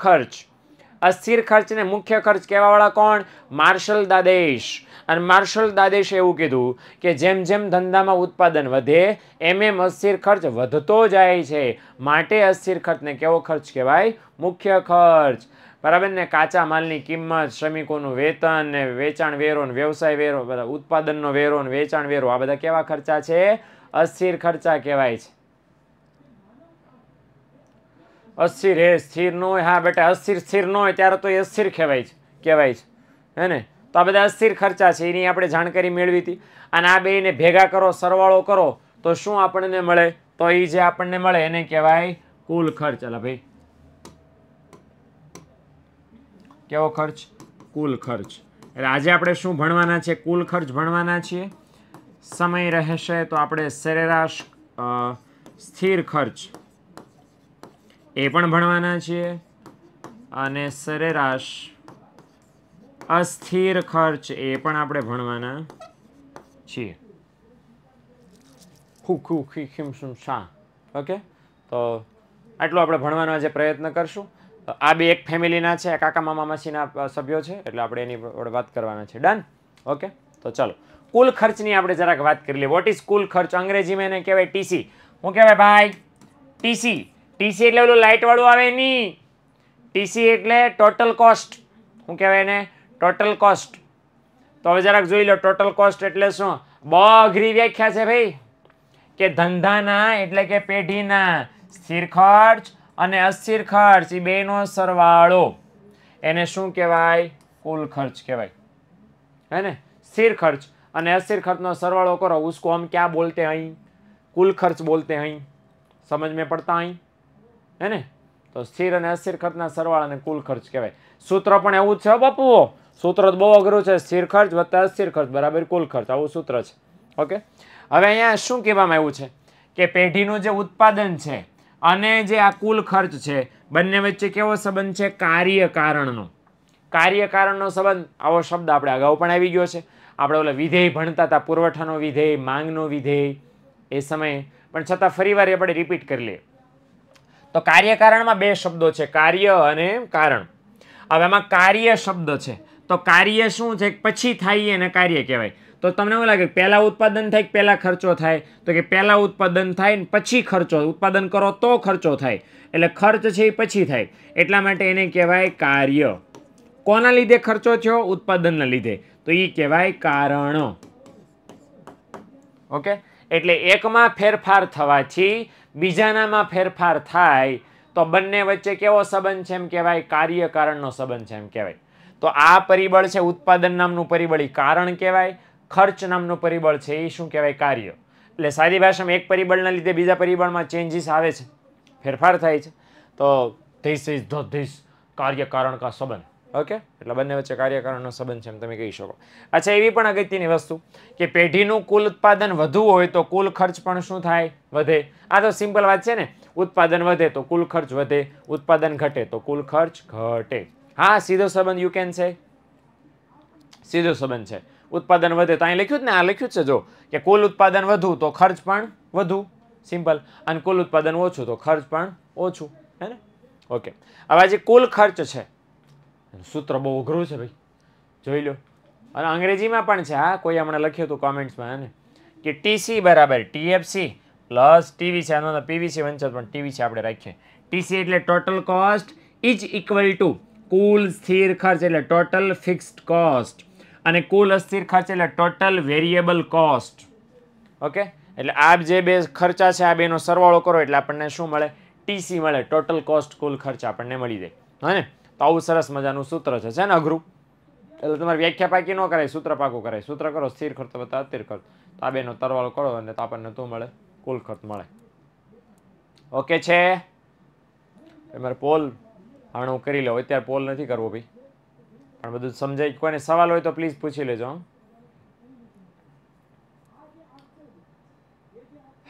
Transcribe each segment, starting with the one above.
ખર્ચ. અસ્થિર ખર્ચને મુખ્ય ખર્ચ કહેવાવાળા કોણ? માર્શલ દાદેશ. અને માર્શલ દાદેશે એવું કીધું કે જેમ જેમ ધંધામાં ઉત્પાદન વધે, એમ એમ અસ્થિર ખર્ચ વધતો જાય છે. માટે અસ્થિર ખર્ચને કેવો ખર્ચ કહેવાય? મુખ્ય ખર્ચ. બરાબર ને? કાચા માલની કિંમત, શ્રમિકોનું વેતન ને વેચાણ વેરો ને વ્યવસાય વેરો, બધા ઉત્પાદનનો વેરો ને વેચાણ વેરો, આ બધા કેવા ખર્ચા છે? અસ્થિર ખર્ચા કહેવાય છે. અસ્થિર, હે, સ્થિર ન હોય. હા, બેટા, અસ્થિર, સ્થિર ન હોય ત્યારે તો એ અસ્થિર કહેવાય છે કહેવાય છે. હે ને? તો આ બધા અસ્થિર ખર્ચા છે, એની આપણે જાણકારી મેળવી હતી. અને આ બેને ભેગા કરો, સરવાળો કરો, તો શું આપણને મળે? તો એ જે આપણને મળે એને કહેવાય કુલ ખર્ચ. અલા ભાઈ. કેવો ખર્ચ? કુલ ખર્ચ. એટલે આજે આપણે શું ભણવાના છે કુલ ખર્ચ ભણવાના છીએ. સમય રહેશે તો આપણે સરેરાશ સ્થિર ખર્ચ એ પણ ભણવાના છીએ. અને સરેરાશ અસ્થિર ખર્ચ એ પણ આપણે ભણવાના છીએ. ખુ ખુ ખી, ખીમ શા ઓકે? તો આટલું આપણે ભણવાનો આજે પ્રયત્ન કરશું. આ બે એક ફેમિલીના છે કાકા મામા માસીના સભ્યો છે, એટલે આપણે એની વાત કરવાના છે. Done okay? તો ચલો. કુલ ખર્ચની આપણે જરાક વાત કરી લઈએ. વોટ ઇઝ કુલ ખર્ચ? અંગ્રેજીમાં એને કહેવાય ટીસી શું કહેવાય ભાઈ ટીસી ટીસી એટલે પેલું લાઇટવાળું આવે નહીં ટીસી એટલે ટોટલ કોસ્ટ શું કહેવાય એને? ટોટલ કોસ્ટ તો હવે જરાક જોઈ લો ટોટલ કોસ્ટ એટલે શું? બઘરી વ્યાખ્યા છે ભાઈ. કે ધંધાના એટલે કે પેઢીના સ્થિર ખર્ચ અને અસ્થિર ખર્ચ એ બેનો સરવાળો. એને શું કહેવાય? કુલ ખર્ચ કહેવાય. હે ને? સ્થિર ખર્ચ અને અસ્થિર ખર્ચનો સરવાળો કરો. ઉસકો આમ ક્યાં બોલતે અહીં કુલ ખર્ચ બોલતે અહીં સમજ મેં પડતા અહીં હે ને? તો સ્થિર અને અસ્થિર ખર્ચના સરવાળાને કુલ ખર્ચ કહેવાય. સૂત્ર પણ એવું છે બાપુ સૂત્ર તો બહુ અઘરું છે, સ્થિર ખર્ચ વત્તા અસ્થિર ખર્ચ, બરાબર? કુલ ખર્ચ, આવું સૂત્ર છે. ઓકે? હવે અહીંયા શું કહેવામાં આવ્યું છે? કે પેઢીનું જે ઉત્પાદન છે અને જે આ કુલ ખર્ચ છે, બંને વચ્ચે કેવો સંબંધ છે? કાર્ય કારણનો કાર્ય કારણનો સંબંધ, આવો શબ્દ આપણે અગાઉ પણ આવી ગયો છે. આપણે ઓલા વિધેય ભણતા હતા, પુરવઠાનો વિધેય, માંગનો વિધેય, એ સમયે. પણ છતાં ફરીવાર આપણે રિપીટ કરી લઈએ. તો કાર્ય કારણમાં બે શબ્દો છે, કાર્ય અને કારણ. હવે એમાં કાર્ય શબ્દ છે. તો કાર્ય શું છે? પછી થાય એને કાર્ય કહેવાય. તો તમને એવું લાગે પહેલા ઉત્પાદન થાય કે પહેલાં ખર્ચો થાય? તો કે પહેલાં ઉત્પાદન થાય ને પછી ખર્ચો. ઉત્પાદન કરો તો ખર્ચો થાય. એટલે ખર્ચ છે એ પછી થાય. એટલા માટે એને કહેવાય કાર્ય. કોના લીધે ખર્ચો થયો? ઉત્પાદનના લીધે. તો એ કહેવાય કારણ. ઓકે? એટલે એકમાં ફેરફાર થવાથી બીજાનામાં ફેરફાર થાય, તો બંને વચ્ચે કેવો સંબંધ છે એમ કહેવાય? કાર્યકારણનો સંબંધ છે એમ કહેવાય. તો આ પરિબળ છે ઉત્પાદન નામનું પરિબળ, એ કારણ કહેવાય. ખર્ચ નામનું પરિબળ છે, એ શું કહેવાય? કાર્ય. એટલે સાદી ભાષામાં એક પરિબળના લીધે બીજા પરિબળમાં ચેન્જીસ આવે છે, ફેરફાર થાય છે. તો ધીસ ઇઝ ધ ધીસ કાર્યકારણ કા સંબંધ. ઓકે? એટલે બંને વચ્ચે કાર્યકારણનો સંબંધ છે એમ તમે કહી શકો. અચ્છા, એવી પણ અગત્યની વસ્તુ કે પેઢીનું કુલ ઉત્પાદન વધુ હોય તો કુલ ખર્ચ પણ શું થાય? વધે. આ તો સિમ્પલ વાત છે ને. ઉત્પાદન વધે તો કુલ ખર્ચ વધે. ઉત્પાદન ઘટે તો કુલ ખર્ચ ઘટે. હા, સીધો સંબંધ યુ કેન છે સીધો સંબંધ છે. ઉત્પાદન વધે તો અહીં લખ્યું જ ને, આ લખ્યું છે જો, કે કુલ ઉત્પાદન વધુ તો ખર્ચ પણ વધુ. સિમ્પલ. અને કુલ ઉત્પાદન ઓછું તો ખર્ચ પણ ઓછું. હે ને? ઓકે. હવે જે કુલ ખર્ચ છે સૂત્ર બહુ અઘરું છે ભાઈ. જોઈ લો. અને અંગ્રેજીમાં પણ છે, હા, કોઈ હમણાં લખ્યું હતું કોમેન્ટ્સમાં હે કે ટીસી બરાબર ટીએફસી પ્લસ ટીવી છે, આનો પીવીસી વંચત પણ ટીવી છે આપણે રાખીએ. ટીસી એટલે total cost is equal to કુલ સ્થિર ખર્ચ એટલે ટોટલ ફિક્સ્ડ કોસ્ટ અને કુલ અસ્થિર ખર્ચ એટલે ટોટલ વેરિયેબલ કોસ્ટ ઓકે એટલે આ જે બે ખર્ચા છે, આ બેનો સરવાળો કરો એટલે આપણને શું મળે? ટીસી મળે. ટોટલ કોસ્ટ કુલ ખર્ચ આપણને મળી જાય. હા ને? તો આવું સરસ મજાનું સૂત્ર છે છે ને અઘરું? એટલે તમારે વ્યાખ્યા પાકી ન કરાય, સૂત્ર પાકું કરાય. સૂત્ર કરો, સ્થિર ખર્ચ વત્તા અસ્થિર ખર્ચ. તો આ બેનો તરવાળો કરો અને તો આપણને શું મળે? કુલ ખર્ચ મળે. ઓકે છે? મારે પોલ હમણાં હું કરી લઉં અત્યારે પોલ નથી કરવો ભાઈ. પણ બધું સમજાય. કોઈને સવાલ હોય તો પ્લીઝ પૂછી લેજો.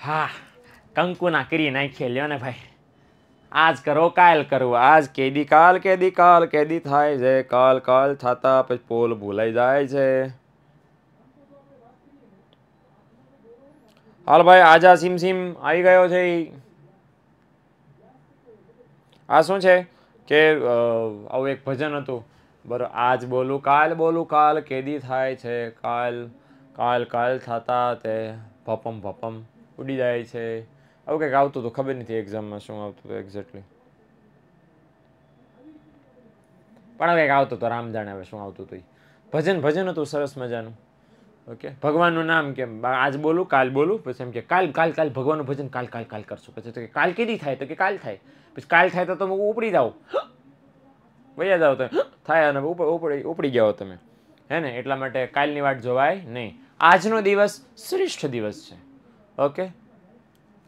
હા. કંકુના કરી નાખીએ લ્યો ને ભાઈ. આજ કરો કાલ કરવું આજ કેદી કાલ કેદી કાલ, કેદી થાય છે, કાલ કાલ થતા પછી પોલ ભૂલાઈ જાય છે. હાલ ભાઈ, આજા સિમ સિમ આવી ગયો છે આ શું છે? કે આવું એક ભજન હતું. બરો, આજ બોલું કાલ બોલું કાલ, કેદી થાય છે, કાલ કાલ કાલ થતા તે ભપમ ભપમ ઉડી જાય છે. આવું કંઈક આવતું હતું, ખબર નથી એક્ઝામમાં શું આવતું હતું એક્ઝેક્ટલી પણ કંઈક આવતું હતું, રામ જાણે હવે શું આવતું હતું. ભજન ભજન હતું સરસ મજાનું. ઓકે ભગવાનનું નામ કેમ? આજ બોલું, કાલ બોલું, પછી એમ કે કાલ કાલ કાલ, ભગવાનનું ભજન, કાલ કાલ કાલ કરશું. પછી તો કે કાલ કેદી થાય, તો કે કાલ થાય. પછી કાલ થાય તો તમે ઉપડી જાઓ. વૈયા જાઓ તમે. થાય અને ઉપડી ઉપડી જાઓ તમે. હે ને? એટલા માટે કાલની વાટ જોવાય નહીં. આજનો દિવસ શ્રેષ્ઠ દિવસ છે. ઓકે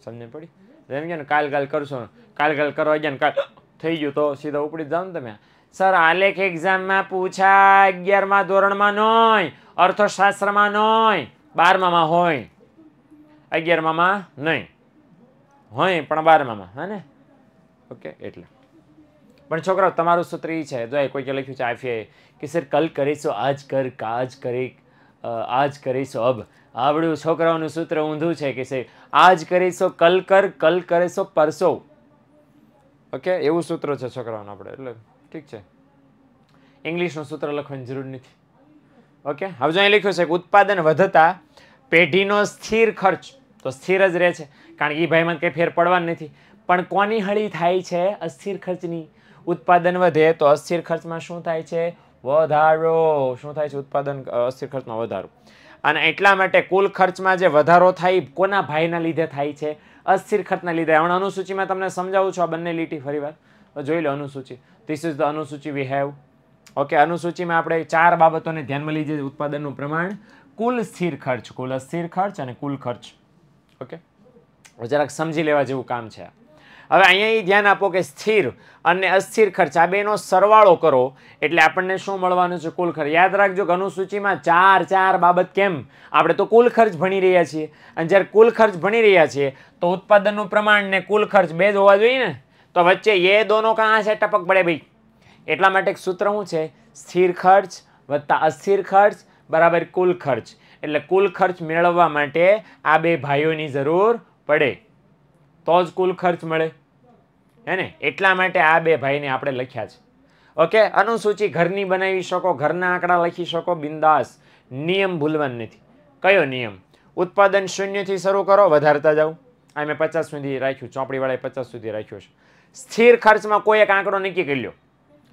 સમજણ પડી? એમ કે ને, કાલ કાલ કરશો કાલ કાલ કરવા ગયા ને, કાલ થઈ ગયું તો સીધા ઉપડી જાઓ ને તમે. સર આલેખ એક્ઝામમાં પૂછાય, અગિયારમાં ધોરણમાં નોય, અર્થશાસ્ત્રમાં નોય, બારમામાં હોય. અગિયારમાં નહીં. હોય, પણ બારમામાં, હા ને? ઓકે, એટલે. પણ છોકરાઓ, તમારું સૂત્ર એ છે, જો કોઈ લખ્યું છે આફીએ કે સર, કલ કરીશું, આજ કર, કાજ કરી આજ કરીશું, અબ. આવડું છોકરાઓનું સૂત્ર ઊંધું છે કે છે આજ કરીશો કલ કર કલ કરીશો પરસો. ઓકે એવું સૂત્ર છે છોકરાઓનું આપણે એટલે ઠીક છે. ઇંગ્લિશનું સૂત્ર લખવાની જરૂર નથી. ઓકે હવે જો અહીં લખ્યું છે કે ઉત્પાદન વધતા પેઢીનો સ્થિર ખર્ચ તો સ્થિર જ રહે છે. કારણ કે એ ભાઈમાં કંઈ ફેર પડવાનું નથી. પણ કોની હળી થાય છે અસ્થિર ખર્ચની? ઉત્પાદન વધે તો અસ્થિર ખર્ચમાં શું થાય છે? વધારો. શું થાય છે ઉત્પાદન અસ્થિર ખર્ચમાં વધારો. અને એટલા માટે કુલ ખર્ચમાં જે વધારો થાય કોના ભાઈના લીધે થાય છે? અસ્થિર ખર્ચના લીધે. હમણાં અનુસૂચિમાં તમને સમજાવું છું આ બંને લીટી ફરીવાર તો જોઈ લો અનુસૂચિ. ધીસ ઇઝ ધ અનુસૂચિ વી હેવ ઓકે અનુસૂચિમાં આપણે ચાર બાબતોને ધ્યાનમાં લીધી ઉત્પાદનનું પ્રમાણ, કુલ સ્થિર ખર્ચ, કુલ અસ્થિર ખર્ચ અને કુલ ખર્ચ. ઓકે જરાક સમજી લેવા જેવું કામ છે આ. હવે અહીંયા ધ્યાન આપો કે સ્થિર અને અસ્થિર ખર્ચ, આ બેનો સરવાળો કરો, એટલે આપણને શું મળવાનું છે? કુલ ખર્ચ. યાદ રાખજો કે અનુસૂચિમાં ચાર ચાર બાબત કેમ? આપણે તો કુલ ખર્ચ ભણી રહ્યા છીએ. અને જ્યારે કુલ ખર્ચ ભણી રહ્યા છીએ, તો ઉત્પાદનનું પ્રમાણ ને કુલ ખર્ચ બે જ હોવા જોઈએ ને? તો વચ્ચે એ દોનો કાં છે ટપક પડે ભાઈ. એટલા માટે એક સૂત્ર શું છે? સ્થિર ખર્ચ વત્તા અસ્થિર ખર્ચ બરાબર કુલ ખર્ચ. એટલે કુલ ખર્ચ મેળવવા માટે આ બે ભાઈઓની જરૂર પડે. તો જ કુલ ખર્ચ મળે. હે ને? એટલા માટે આ બે ભાઈને આપણે લખ્યા છે. ઓકે? અનુસૂચિ ઘરની બનાવી શકો, ઘરના આંકડા લખી શકો. બિંદાસ. નિયમ ભૂલવાનો નથી. કયો નિયમ? ઉત્પાદન શૂન્યથી શરૂ કરો, વધારતા જાઓ. આ મેં પચાસ સુધી રાખ્યું, ચોપડીવાળાએ પચાસ સુધી રાખ્યું છે. સ્થિર ખર્ચમાં કોઈ એક આંકડો નક્કી કરી લો.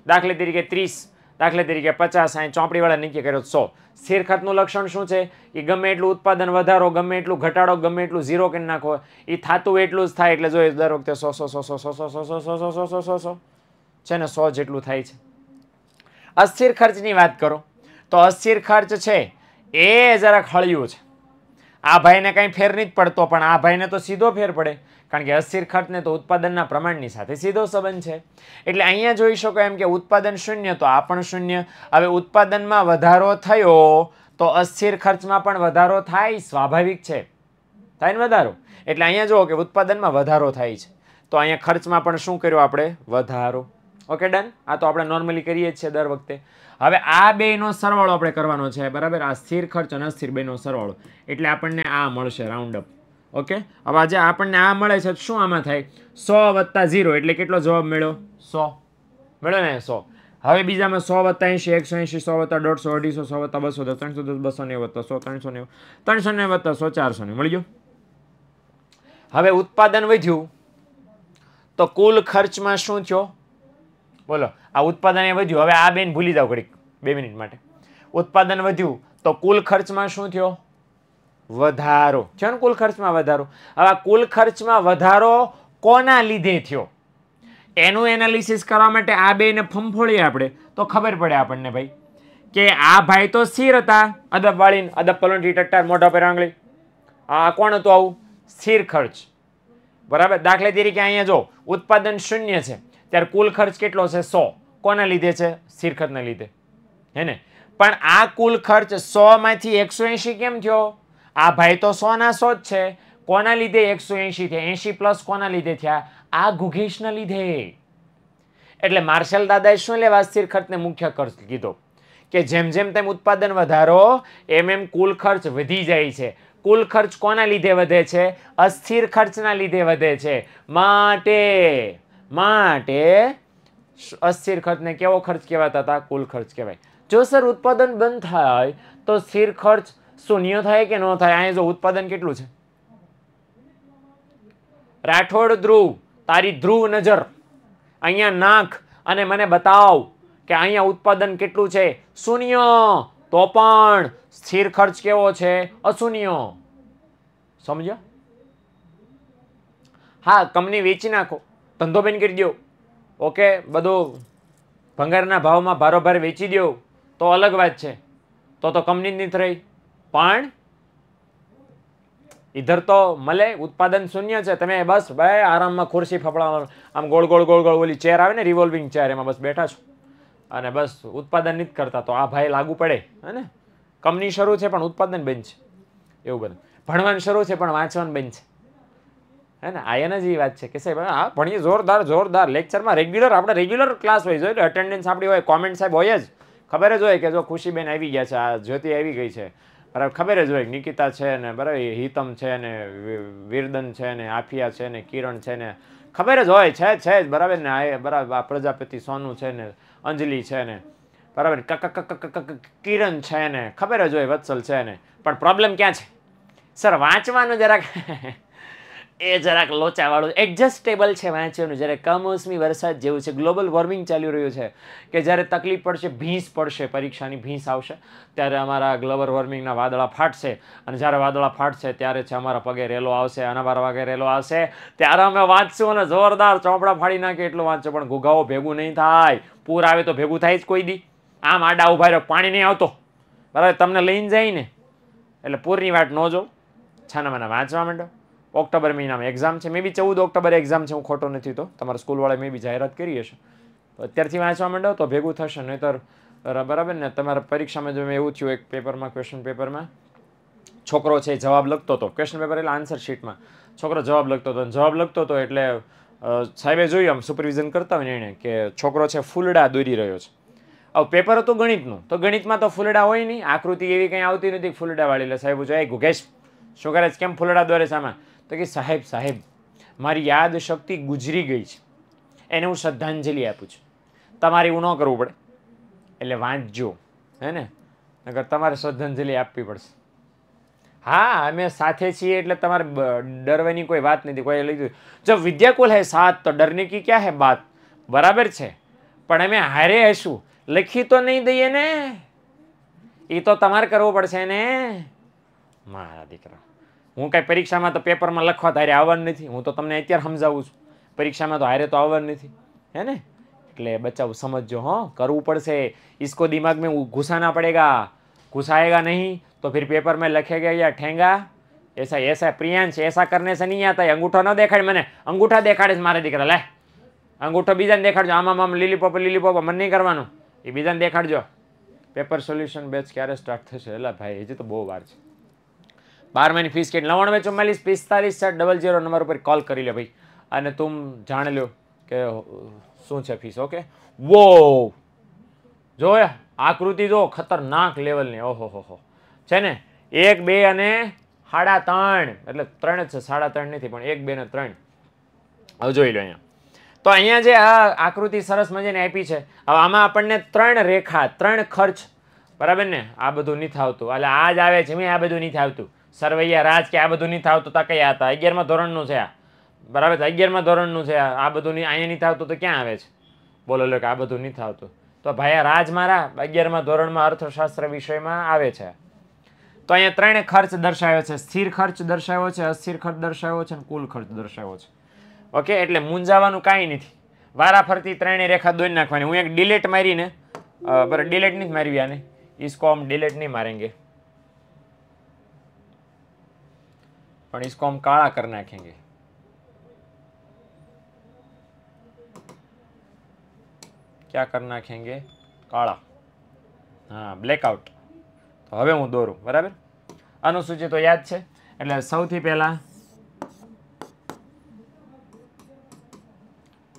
દાખલા તરીકે ત્રીસ. દાખલા તરીકે પચાસ અહીં ચોપડીવાળા નક્કી કર્યો સો ખર્ચનું લક્ષણ શું છે એ ગમે એટલું ઉત્પાદન વધારો ગમે એટલું ઘટાડો ગમે એટલું ઝીરો કરી નાખો એ થાતું એટલું જ થાય એટલે જો એ દર વખતે સો સો સો સો સો સો સો સો સો સો સો સો સો સો છે ને સો જેટલું થાય છે અસ્થિર ખર્ચની વાત કરો તો અસ્થિર ખર્ચ છે એ જરાક હળિયું છે આ ભાઈને કંઈ ફેર જ પડતો, પણ આ ભાઈને તો સીધો ફેર પડે. કારણ કે અસ્થિર ખર્ચને તો ઉત્પાદનના પ્રમાણની સાથે સીધો સંબંધ છે. એટલે અહીંયા જોઈ શકો એમ કે ઉત્પાદન શૂન્ય, તો આ પણ શૂન્ય. હવે ઉત્પાદનમાં વધારો થયો, તો અસ્થિર ખર્ચમાં પણ વધારો થાય, સ્વાભાવિક છે. થાય ને વધારો? એટલે અહીંયા જુઓ કે ઉત્પાદનમાં વધારો થાય છે. તો અહીંયા ખર્ચમાં પણ શું કર્યો આપણે? વધારો. Okay, done? આ તો આપણે નોર્મલી કરીએ જ છીએ દર વખતે. હવે આ બેનો સરવાળો આપણે કરવાનો છે, બરાબર? આ સ્થિર ખર્ચ અને અસ્થિર બેનો સરવાળો. એટલે આપણને આ મળશે રાઉન્ડ અપ ઓકે હવે આજે આપણને આ મળે છે શું આમાં થાય? સો વત્તા ઝીરો, એટલે કેટલો જવાબ મળ્યો? સો. મળ્યો ને? સો. હવે બીજામાં સો વત્તા એંશી, એકસો એંશી, સો વત્તા દોઢસો, અઢીસો, સો વત્તા બસો દસ ત્રણસો દસ બસો નેવું વત્તા સો, ત્રણસો નેવું ત્રણસો નેવું વત્તા સો, ચારસો ને. મળી ગયું? હવે ઉત્પાદન વધ્યું, તો કુલ ખર્ચમાં શું થયો? બોલો, આ ઉત્પાદન એ વધ્યું. હવે આ બેન ભૂલી જાઓ ઘડીક, બે મિનિટ માટે. ઉત્પાદન વધ્યું, તો કુલ ખર્ચમાં શું થયો? વધારો. છે ને કુલ ખર્ચમાં વધારો? હવે કુલ ખર્ચમાં વધારો કોના લીધે થયો? એનું એનાલિસિસ કરવા માટે આ બેને ફંફોળીએ આપણે. તો ખબર પડે આપણને ભાઈ, કે આ ભાઈ તો સ્થિર હતા. અદબ વાળીને, અદબ પલોટી ટટ્ટાર મોઢા પર આ કોણ હતું આવું? સ્થિર ખર્ચ. બરાબર? દાખલા તરીકે અહીંયા જો, ઉત્પાદન શૂન્ય છે. ત્યારે કુલ ખર્ચ કેટલો છે સો? કોના લીધે છે? ખર્ચના લીધે. હે ને? પણ આ કુલ ખર્ચ સો માંથી એકસો એંશી કેમ થયો? આ ભાઈ તો સો ના સો જ છે. કોના લીધે એકસો એંશી થયા? એંશી પ્લસ કોના લીધે થયા? આ ઘુઘીશના લીધે. એટલે માર્શલ દાદાએ શું લેવા સ્થિર ખર્ચને મુખ્ય ખર્ચ કીધો? કે જેમ જેમ તેમ ઉત્પાદન વધારો, એમ એમ કુલ ખર્ચ વધી જાય છે. કુલ ખર્ચ કોના લીધે વધે છે? અસ્થિર ખર્ચના લીધે વધે છે. માટે માટે અસ્થિર ખર્ચને કેવો ખર્ચ કહેવાતા હતા? કુલ ખર્ચ કહેવાય. જો સર ઉત્પાદન બંધ થાય, તો સ્થિર ખર્ચ શૂન્ય થાય કે ન થાય? અહીંયા જો ઉત્પાદન કેટલું છે? રાઠોડ ધ્રુવ, તારી ધ્રુવ નજર. અહીંયા નાખ અને મને બતાવ કે અહીંયા ઉત્પાદન કેટલું છે? શૂન્ય. તો પણ સ્થિર ખર્ચ કેવો છે? અશૂન્ય. સમજો હા, કંપની વેચી નાખો. ધંધો બેન કરી દો ઓકે? બધું ભંગારના ભાવમાં ભારોભાર વેચી દો તો અલગ વાત છે. તો તો કંપની જ નથી રહી પણ ઇધર તો મળે ઉત્પાદન શૂન્ય છે. તમે બસ ભાઈ આરામમાં ખુરશી ફફડાવવાનું આમ ગોળ ગોળ ગોળ ગોળ ઓલી ચેર આવે ને રિવોલ્વિંગ ચેર એમાં બસ બેઠા છો. અને બસ ઉત્પાદન નથી કરતા. તો આ ભાઈ લાગુ પડે. હે કંપની શરૂ છે, પણ ઉત્પાદન બંધ છે. એવું બધું. ભણવાનું શરૂ છે, પણ વાંચવાનું બંધ છે. હે ને? જ જેવી વાત છે કે સાહેબ, હા ભણીએ જોરદાર જોરદાર લેક્ચરમાં રેગ્યુલર આપણે રેગ્યુલર ક્લાસ હોય જોઈએ અટેન્ડન્સ આપણી હોય કોમેન્ટ સાહેબ હોય જ. ખબર જ હોય કે જો ખુશીબેન આવી ગયા છે, આ જ્યોતિ આવી ગઈ છે. બરાબર, ખબર જ હોય નિકિતા છે ને, બરાબર હિતમ છે ને વીરદન છે ને, આફિયા છે ને, કિરણ છે ને, ખબર જ હોય, છે છે જ. બરાબર ને? આ બરાબર, આ પ્રજાપતિ સોનું છે ને, અંજલિ છે ને, બરાબર કિરણ છે ને, ખબર જ હોય વત્સલ છે ને. પણ પ્રોબ્લેમ ક્યાં છે? સર, વાંચવાનું જરાક એ જરાક લોચાવાળું એડજસ્ટેબલ છે વાંચવાનું. જ્યારે કમોસમી વરસાદ જેવું છે ગ્લોબલ વોર્મિંગ ચાલી રહ્યું છે, કે જ્યારે તકલીફ પડશે, ભીંસ પડશે, પરીક્ષાની ભીંસ આવશે, ત્યારે અમારા ગ્લોબલ વોર્મિંગના વાદળા ફાટશે. અને જ્યારે વાદળા ફાટશે, ત્યારે છે અમારા પગે રેલો આવશે અને અમારા પગે રેલો આવશે. ત્યારે અમે વાંચશું અને જોરદાર ચોપડા ફાડી નાખીએ એટલું વાંચો પણ ઘુઘાઓ ભેગું નહીં થાય. પૂર આવે તો ભેગું થાય જ કોઈ દી. આમ આડા ઊભા રહ્યો, પાણી નહીં આવતો. બરાબર? તમને લઈને જાય ને એટલે પૂરની વાત ન જો. છાના મને વાંચવા માંડો. ઓક્ટોબર મહિનામાં એક્ઝામ છે. મે બી ચૌદ ઓક્ટોબર એક્ઝામ છે. હું ખોટો નથી તો. તમારા સ્કૂલવાળાએ મે બી જાહેરાત કરી હશે. તો અત્યારથી વાંચવા માંડો તો ભેગું થશે. નહીતર બરાબર ને? તમારા પરીક્ષામાં જો એવું થયું એક પેપરમાં ક્વેશ્ચન પેપરમાં છોકરો છે જવાબ લખતો હતો. ક્વેશ્ચન પેપર એટલે આન્સર શીટમાં છોકરો જવાબ લખતો હતો. જવાબ લખતો હતો એટલે સાહેબે જોયું આમ સુપરવિઝન કરતા હોય ને એણે કે છોકરો છે ફૂલડા દોરી રહ્યો છે. હવે પેપર હતું ગણિતનું. તો ગણિતમાં તો ફૂલડા હોય નહીં. આકૃતિ એવી કંઈ આવતી નથી ફૂલડાવાળી. એટલે સાહેબ જોઈએ ગુગેશ, શું કરે છે? કેમ ફૂલડા દોરે છે આમાં? તો કે સાહેબ સાહેબ, મારી યાદ શક્તિ ગુજરી ગઈ છે. એને હું શ્રદ્ધાંજલિ આપું છું. તમારે એવું ન કરવું પડે. એટલે વાંચજો, હે ને? નગર તમારે શ્રદ્ધાંજલિ આપવી પડશે. હા, અમે સાથે છીએ એટલે તમારે ડરવાની કોઈ વાત નથી. કોઈ લીધું જો વિદ્યાકુલ હે સાથ તો ડરને કી ક્યાં હે બાત? બરાબર છે. પણ અમે હારે હશું. લખી તો નહીં દઈએ ને? એ તો તમારે કરવું પડશે ને? મારા દીકરા. હું કાંઈ પરીક્ષામાં તો પેપરમાં લખવા તારે આવવાનું નથી હું તો તમને અત્યારે સમજાવું છું પરીક્ષામાં તો હારે તો આવવાનું નથી હે ને એટલે બચાવ સમજો હો કરવું પડશે इसको दिमाग में घुसाना पड़ेगा घुसाएगा नहीं तो फिर पेपर में लखेगा या ठेंगा ऐसा ऐसा प्रियांश ऐसा करने से नहीं आता અંગૂઠો ન દેખાડ મને અંગૂઠા દેખાડે છે મારે દીકરા લે અંગૂઠો બીજાને દેખાડજો આમાં આમ લીલી પોપ લીલી પોપ મને નહીં કરવાનું એ બીજાને દેખાડજો પેપર સોલ્યુશન બેચ ક્યારે સ્ટાર્ટ થશે એટલે ભાઈ હજી તો બહુ વાર છે બાર મહિની ફીસ કેટલી નવ્વાણું ચુમ્માલીસ, પિસ્તાલીસ સાત ડબલ ઝીરો નંબર ઉપર કોલ કરી લે ભાઈ. અને તું જાણી લ્યો કે શું છે ફીસ ઓકે વો જો આકૃતિ જો ખતરનાક લેવલની ઓહો, હો હો. છે ને? એક, બે અને સાડા ત્રણ. એટલે ત્રણ જ છે, સાડા ત્રણ નથી, પણ એક, બે ને ત્રણ. હવે જોઈ લો અહીંયા. તો અહીંયા જે આ આકૃતિ સરસ મજાની આપી છે, હવે આમાં આપણને ત્રણ રેખા, ત્રણ ખર્ચ. બરાબર ને? આ બધું નથી આવતું. એટલે આ જ આવે છે, મેં આ બધું નથી આવતું. સરવૈયા, રાજ કે આ બધું નહીં થાવ તો તા કયા હતા? અગિયારમાં ધોરણનું છે આ. બરાબર છે? અગિયારમાં ધોરણનું છે આ. બધું નહીં, અહીંયા નહીં થાવતું તો ક્યાં આવે છે? બોલો લો કે આ બધું નહીં થાવતું તો. ભાઈ રાજ મારા અગિયારમાં ધોરણમાં અર્થશાસ્ત્ર વિષયમાં આવે છે. તો અહીંયા ત્રણે ખર્ચ દર્શાવ્યો છે. સ્થિર ખર્ચ દર્શાવ્યો છે, અસ્થિર ખર્ચ દર્શાવ્યો છે અને કુલ ખર્ચ દર્શાવ્યો છે. ઓકે? એટલે મૂંઝાવાનું કાંઈ નથી. વારા ફરતી ત્રણે રેખા દોઈ નાખવાની. હું એક ડિલેટ મારીને બરાબર ડિલેટ નહીં મારી આને ઇસકોમ ડિલેટ નહીં મારેંગે. मारेंगे પણ इसको हम काला कर नाखेंगे क्या कर नाखेंगे કાળા હા બ્લેકઆઉટ તો હવે હું દોરું બરાબર અનુસૂચિ તો યાદ છે એટલે સૌથી પહેલા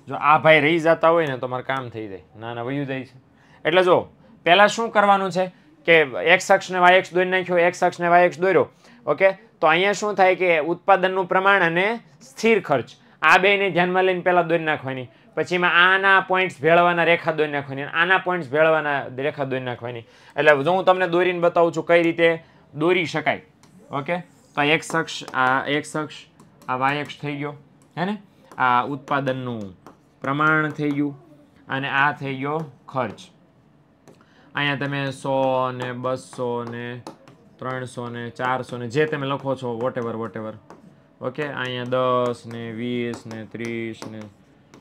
જો આ ભાઈ રહી જતા હોય ને તો મારે કામ થઈ જાય ના ના વયું જાય છે એટલે જો પહેલા શું કરવાનું છે કે એક્સ અક્ષને વાય એક્સ દોરી નાખ્યો એક્સ અક્ષને વાય એક્સ દોર્યો ઓકે તો અહીંયા શું થાય કે ઉત્પાદનનું પ્રમાણ અને સ્થિર ખર્ચ. આ બેને ધ્યાનમાં લઈને પહેલાં દોરી નાખવાની. પછી એમાં આના પોઈન્ટ્સ ભેળવાના રેખા દોરી નાખવાની આના પોઈન્ટ્સ ભેળવાના રેખા દોરી નાખવાની. એટલે જો હું તમને દોરીને બતાવું છું કઈ રીતે દોરી શકાય. ઓકે? તો એક્સ અક્ષ, આ એક શખ્સ આ વાય અક્ષ થઈ ગયો. હે ને? આ ઉત્પાદનનું પ્રમાણ થઈ ગયું અને આ થઈ ગયો ખર્ચ. અહીંયા તમે સો ને બસો ને ત્રણસો ને ચારસો ને જે તમે લખો છો વોટેવર વોટેવર ઓકે અહીંયા દસ ને વીસ ને ત્રીસ ને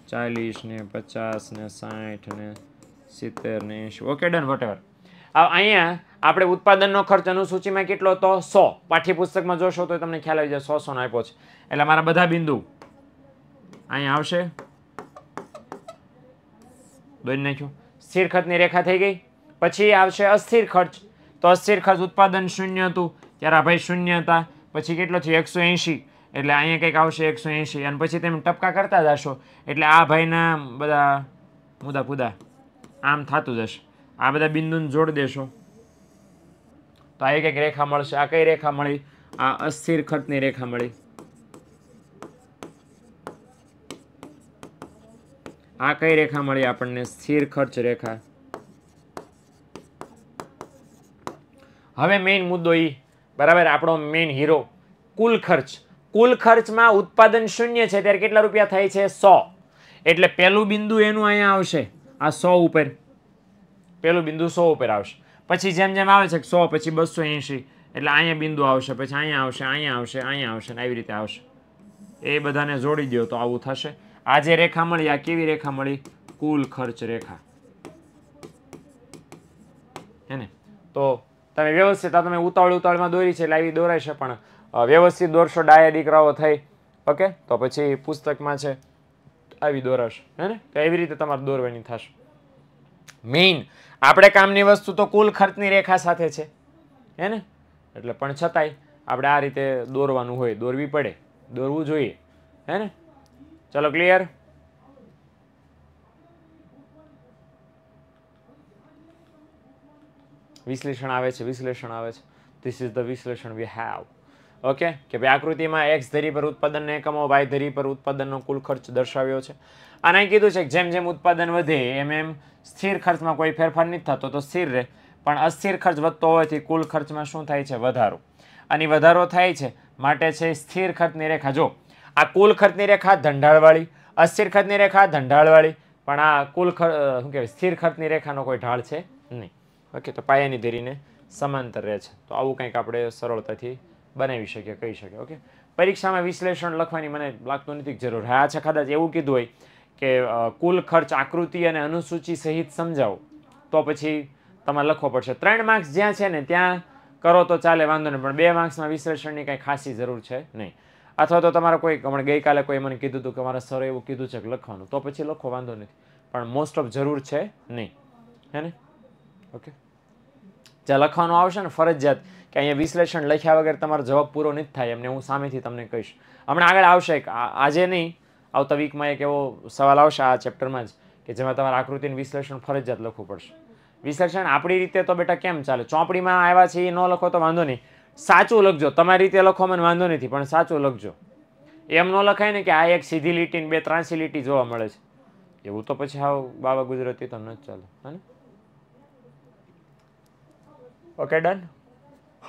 ચાલીસ ને પચાસ ને સાઠ ને સિત્તેર ને એંશી. ઓકે ડન વોટેવર અહીંયા આપણે ઉત્પાદનનો ખર્ચ અનુસૂચિમાં કેટલો હતો? સો. પાઠ્યપુસ્તકમાં જોશો તો તમને ખ્યાલ આવી જાય સો, સોનો આપ્યો છે. એટલે મારા બધા બિંદુ અહીંયા આવશે. દોરી નાખ્યું. સ્થિર ખર્ચની રેખા થઈ ગઈ. પછી આવશે અસ્થિર ખર્ચ. તો અસ્થિર ખર્ચ ઉત્પાદન શૂન્ય હતું, ત્યારે આ ભાઈ શૂન્ય હતા. પછી કેટલો છે એકસો એંશી. એટલે અહીંયા કંઈક આવશે એકસો એંશી. અને પછી તમે ટપકા કરતા જશો. એટલે આ ભાઈના બધા મુદા પુદા આમ થતું જશે. આ બધા બિંદુને જોડી દેશો. તો આ કંઈક રેખા મળશે. આ કઈ રેખા મળી? આ અસ્થિર ખર્ચની રેખા મળી. આ કઈ રેખા મળી આપણને? સ્થિર ખર્ચ રેખા. હવે મેઇન મુદ્દો એ બરાબર? આપણો મેઇન હીરો કુલ ખર્ચ. કુલ ખર્ચમાં ઉત્પાદન શૂન્ય છે, ત્યારે કેટલા રૂપિયા થાય છે? સો. એટલે પહેલું બિંદુ એનું અહીંયા આવશે. આ સો ઉપર. પહેલું બિંદુ સો ઉપર આવશે. પછી જેમ જેમ આવે છે, સો, પછી બસો એંશી. એટલે અહીંયા બિંદુ આવશે, પછી અહીંયા આવશે અહીંયા આવશે અહીંયા આવશે ને આવી રીતે આવશે. એ બધાને જોડી દો તો આવું થશે. આ જે રેખા મળી, આ કેવી રેખા મળી? કુલ ખર્ચ રેખા. હે ને? તો તમે વ્યવસ્થિત આ તમે ઉતાવળ ઉતાવળમાં દોરી છે એટલે આવી દોરાય છે પણ વ્યવસ્થિત દોરશો, ડાયા દીકરાઓ થઈ, ઓકે? તો પછી પુસ્તકમાં છે, આવી દોરાશે, હે ને? તો એવી રીતે તમારે દોરવાની થશે. મેઇન આપણે કામની વસ્તુ તો કુલ ખર્ચની રેખા સાથે છે, હે ને? એટલે પણ છતાંય આપણે આ રીતે દોરવાનું હોય, દોરવી પડે, દોરવું જોઈએ, હે ને? ચલો ક્લિયર વિશ્લેષણ આવે છે, વિશ્લેષણ આવે છે. ધીસ ઇઝ ધ વિશ્લેષણ વી હેવ ઓકે કે ભાઈ આકૃતિમાં એક્સ ધરી પર ઉત્પાદનના એકમો વાય ધરી પર ઉત્પાદનનો કુલ ખર્ચ દર્શાવ્યો છે. અને કીધું છે કે જેમ જેમ ઉત્પાદન વધે, એમ એમ સ્થિર ખર્ચમાં કોઈ ફેરફાર નથી થતો, તો સ્થિર રહે. પણ અસ્થિર ખર્ચ વધતો હોવાથી કુલ ખર્ચમાં શું થાય છે? વધારો. અને વધારો થાય છે માટે છે સ્થિર ખર્ચની રેખા જો, આ કુલ ખર્ચની રેખા ધંધાળવાળી, અસ્થિર ખર્ચની રેખા ધંધાળવાળી, પણ આ કુલ ખર્ચ શું કહેવાય? સ્થિર ખર્ચની રેખાનો કોઈ ઢાળ છે નહીં. ઓકે, તો પાયાની ધરીને સમાંતર રહે છે. તો આવું કંઈક આપણે સરળતાથી બનાવી શકીએ, કહી શકીએ, ઓકે? પરીક્ષામાં વિશ્લેષણ લખવાની મને લાગતું નથી જરૂર. હા છે કદાચ એવું કીધું હોય કે કુલ ખર્ચ આકૃતિ અને અનુસૂચિ સહિત સમજાવો. તો પછી તમારે લખવો પડશે. ત્રણ માર્ક્સ જ્યાં છે ને, ત્યાં કરો તો ચાલે, વાંધો નહીં. પણ બે માર્ક્સમાં વિશ્લેષણની કાંઈ ખાસી જરૂર છે નહીં. અથવા તો તમારે કોઈ, હમણાં ગઈકાલે કોઈ મને કીધું હતું કે મારા સરે એવું કીધું છે કે લખવાનું. તો પછી લખો, વાંધો નથી. પણ મોસ્ટ ઓફ જરૂર છે નહીં. હે ને? ઓકે જ્યાં લખવાનું આવશે ને ફરજિયાત કે અહીંયા વિશ્લેષણ લખ્યા વગર તમારો જવાબ પૂરો નથી થાય, એમને હું સામેથી તમને કહીશ. હમણાં આગળ આવશે આજે નહીં, આવતા વીકમાં એક એવો સવાલ આવશે આ ચેપ્ટરમાં જ કે જેમાં તમારે આકૃતિનું વિશ્લેષણ ફરજિયાત લખવું પડશે. વિશ્લેષણ આપણી રીતે તો બેટા કેમ ચાલે? ચોપડીમાં આવ્યા છે એ ન લખો તો વાંધો નહીં. સાચું લખજો. તમારી રીતે લખો મને વાંધો નથી, પણ સાચું લખજો. એમ ન લખાય ને કે આ એક સીધી લીટી ને બે ત્રાસી લીટી જોવા મળે છે. એવું તો પછી આવું બાબા ગુજરાતી તો ન જ ચાલે. હા ને? ઓકે ડન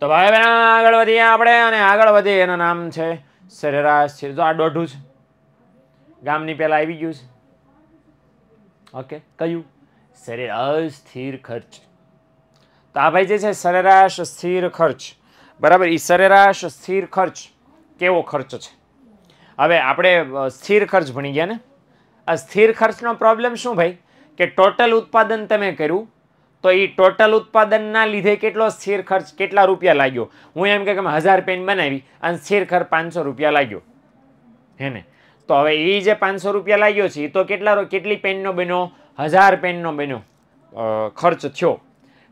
તો ભાઈ બહેન, આગળ વધીએ આપણે અને આગળ વધીએ એનું નામ છે સરેરાશ છે. તો આ દોઢું છે. ગામની પહેલાં આવી ગયું છે. ઓકે કયું? સરેરાશ સ્થિર ખર્ચ. તો આ ભાઈ જે છે સરેરાશ સ્થિર ખર્ચ. બરાબર? એ સરેરાશ સ્થિર ખર્ચ કેવો ખર્ચ છે? હવે આપણે સ્થિર ખર્ચ ભણી ગયા ને? આ સ્થિર ખર્ચનો પ્રોબ્લેમ શું ભાઈ? કે ટોટલ ઉત્પાદન તમે કર્યું, તો એ ટોટલ ઉત્પાદનના લીધે કેટલો સ્થિર ખર્ચ, કેટલા રૂપિયા લાગ્યો? હું એમ કે હજાર પેન બનાવી અને સ્થિર ખર્ચ પાંચસો રૂપિયા લાગ્યો. હે ને? તો હવે એ જે પાંચસો રૂપિયા લાગ્યો છે એ તો કેટલા કેટલી પેનનો બન્યો? હજાર પેનનો બન્યો ખર્ચ થયો.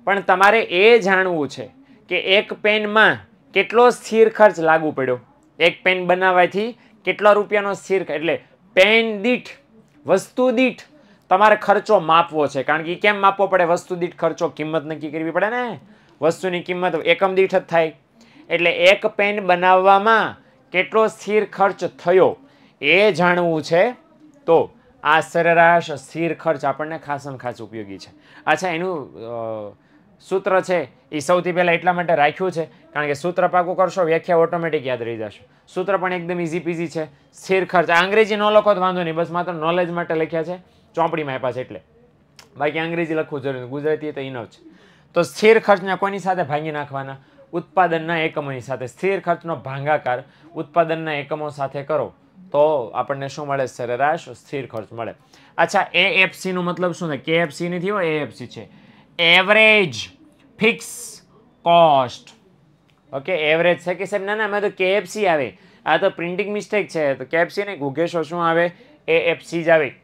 પણ તમારે એ જાણવું છે કે એક પેનમાં કેટલો સ્થિર ખર્ચ લાગુ પડ્યો? એક પેન બનાવવાથી કેટલા રૂપિયાનો સ્થિર એટલે પેન દીઠ, વસ્તુ દીઠ તમારે ખર્ચો માપવો છે, કારણ કે કેમ માપવો પડે? વસ્તુ દીઠ ખર્ચો કિંમત નક્કી કરવી પડે ને? વસ્તુની કિંમત એકમ દીઠ જ થાય. એટલે એક પેન બનાવવામાં કેટલો સ્થિર ખર્ચ થયો એ જાણવું છે. તો આ સરેરાશ સ્થિર ખર્ચ આપણને ખાસમ ખાસ ઉપયોગી છે. અચ્છા, એનું સૂત્ર છે એ સૌથી પહેલાં એટલા માટે રાખ્યું છે, કારણ કે સૂત્ર પાકું કરશો, વ્યાખ્યા ઓટોમેટિક યાદ રહી જશે. સૂત્ર પણ એકદમ ઇઝી પીઝી છે. સ્થિર ખર્ચ અંગ્રેજી ન લખો તો વાંધો નહીં, બસ માત્ર નોલેજ માટે લખ્યા છે. ચોપડીમાં આપ્યા છે એટલે. બાકી અંગ્રેજી લખવું જરૂરી ગુજરાતી તો ઇનફ છે. તો સ્થિર ખર્ચને કોની સાથે ભાંગી નાખવાના? ઉત્પાદનના એકમોની સાથે. સ્થિર ખર્ચનો ભાંગાકાર ઉત્પાદનના એકમો સાથે કરો. તો આપણને શું મળે? સરેરાશ સ્થિર ખર્ચ મળે. અચ્છા એ એફસીનો મતલબ શું છે? કે એફસી નથી હોય એએફસી છે. Average fix cost okay average છે કે સાહેબ? ના ના મેં તો કેએફસી આવે. આ તો પ્રિન્ટિંગ મિસ્ટેક છે. તો કેએફસી નહીં ગુગેશો શું આવે? એ એફસી જ આવે.